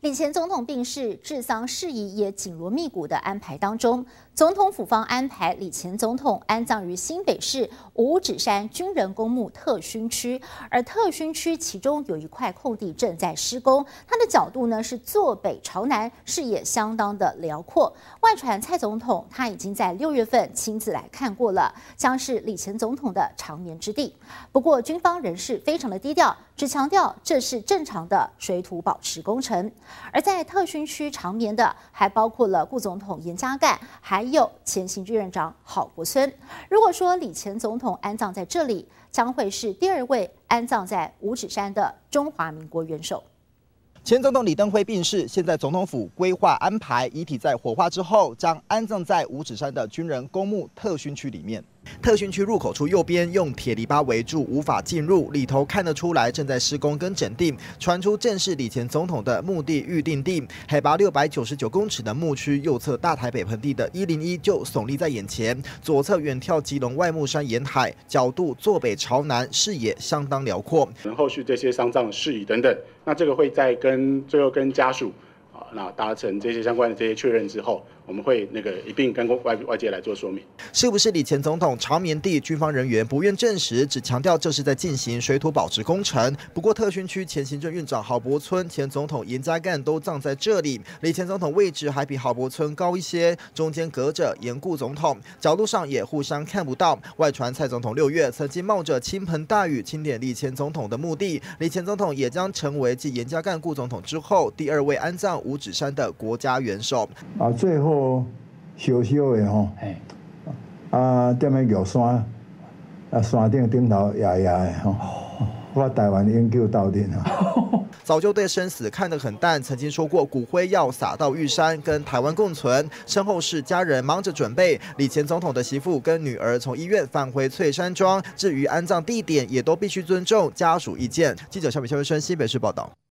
李前总统病逝，治丧事宜也紧锣密鼓的安排当中。总统府方安排李前总统安葬于新北市五指山军人公墓特勋区，而特勋区其中有一块空地正在施工，它的角度呢是坐北朝南，视野相当的辽阔。外传蔡总统他已经在六月份亲自来看过了，将是李前总统的长眠之地。不过军方人士非常的低调，只强调这是正常的水土保持工程。而在特勋区长眠的还包括了顾总统严家淦，还有前行政院长郝柏村。如果说李前总统安葬在这里，将会是第二位安葬在五指山的中华民国元首。前总统李登辉病逝，现在总统府规划安排遗体在火化之后，将安葬在五指山的军人公墓特勋区里面。特训区入口处右边用铁篱笆围住，无法进入。里头看得出来正在施工跟整地。传出正是李前总统的墓地预定地，海拔六百九十九公尺的墓区右侧大台北盆地的一零一就耸立在眼前，左侧远眺基隆外木山沿海，角度坐北朝南，视野相当辽阔。后续这些丧葬事宜等等，那这个会再跟最后跟家属啊。那达成这些相关的这些确认之后，我们会那个一并跟外外界来做说明。是不是李前总统长眠地？军方人员不愿证实，只强调这是在进行水土保持工程。不过特训区前行政院长郝柏村、前总统严家淦都葬在这里。李前总统位置还比郝柏村高一些，中间隔着严顾总统，角度上也互相看不到。外传蔡总统六月曾经冒着倾盆大雨清点李前总统的墓地，李前总统也将成为继严家淦、顾总统之后第二位安葬五指山的国家元首。啊，最后。小小的吼，啊，踮喺玉山啊山顶顶头压压的吼，我台湾研究到底啊。早就对生死看得很淡，曾经说过骨灰要撒到玉山，跟台湾共存。身后是家人忙着准备，李前总统的媳妇跟女儿从医院返回翠山庄。至于安葬地点，也都必须尊重家属意见。记者小米肖维生，西北市报道。